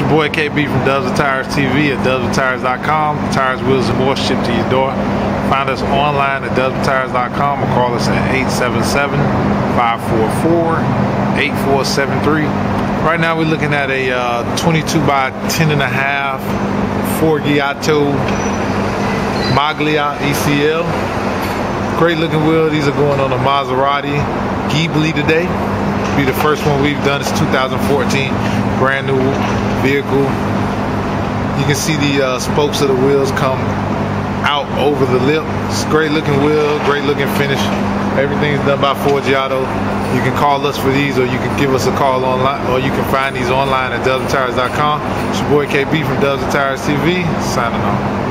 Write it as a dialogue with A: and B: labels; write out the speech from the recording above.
A: Your boy KB from and Tires TV at dubsandtires.com. Tires, wheels, and more shipped to your door. Find us online at dubsandtires.com or call us at 877-544-8473. Right now we're looking at a uh, 22 by 10 and a half Forgiato Maglia ECL. Great looking wheel. These are going on a Maserati Ghibli today. Be the first one we've done. It's 2014, brand new vehicle. You can see the uh, spokes of the wheels come out over the lip. It's great looking wheel, great looking finish. Everything's done by Forgiato. You can call us for these or you can give us a call online or you can find these online at dubsandtires.com. It's your boy KB from Dubs and Tires TV, signing off.